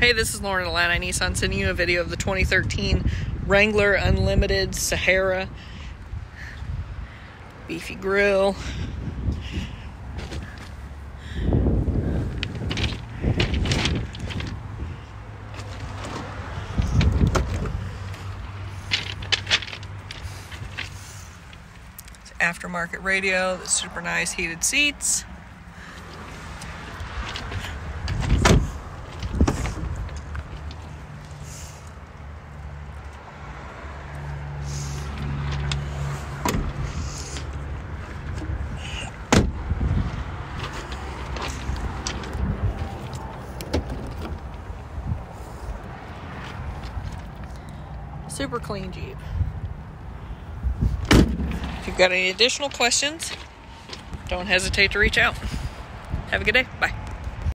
Hey, this is Lauren at Illini Nissan sending you a video of the 2013 Wrangler Unlimited Sahara. Beefy grill. aftermarket radio, the super nice heated seats. Super clean Jeep. If you've got any additional questions, don't hesitate to reach out. Have a good day. Bye.